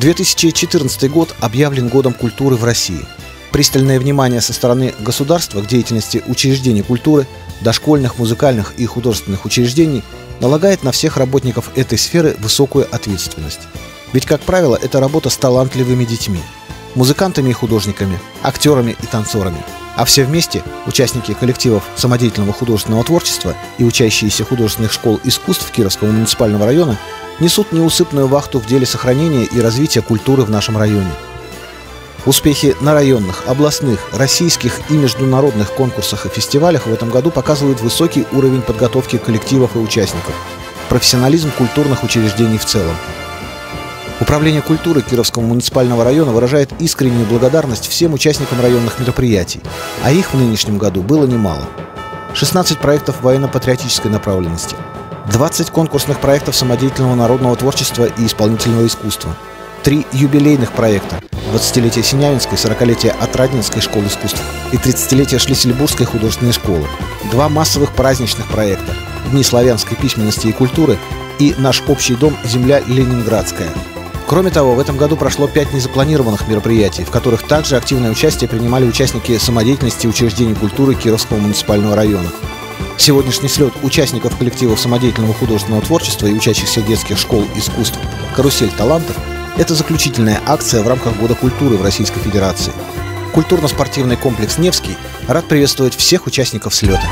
2014 год объявлен годом культуры в России. Пристальное внимание со стороны государства к деятельности учреждений культуры, дошкольных, музыкальных и художественных учреждений налагает на всех работников этой сферы высокую ответственность. Ведь, как правило, это работа с талантливыми детьми, музыкантами и художниками, актерами и танцорами. А все вместе, участники коллективов самодеятельного художественного творчества и учащиеся художественных школ искусств Кировского муниципального района, несут неусыпную вахту в деле сохранения и развития культуры в нашем районе. Успехи на районных, областных, российских и международных конкурсах и фестивалях в этом году показывают высокий уровень подготовки коллективов и участников, профессионализм культурных учреждений в целом. Управление культуры Кировского муниципального района выражает искреннюю благодарность всем участникам районных мероприятий, а их в нынешнем году было немало. 16 проектов военно-патриотической направленности – 20 конкурсных проектов самодеятельного народного творчества и исполнительного искусства, три юбилейных проекта 20-летие Синявинской, 40-летие Отрадненской школы искусств и 30-летие Шлиссельбургской художественной школы, два массовых праздничных проекта Дни славянской письменности и культуры и наш общий дом «Земля Ленинградская». Кроме того, в этом году прошло пять незапланированных мероприятий, в которых также активное участие принимали участники самодеятельности учреждений культуры Кировского муниципального района. Сегодняшний слет участников коллективов самодеятельного художественного творчества и учащихся детских школ искусств «Карусель талантов» – это заключительная акция в рамках Года культуры в Российской Федерации. Культурно-спортивный комплекс «Невский» рад приветствовать всех участников слета.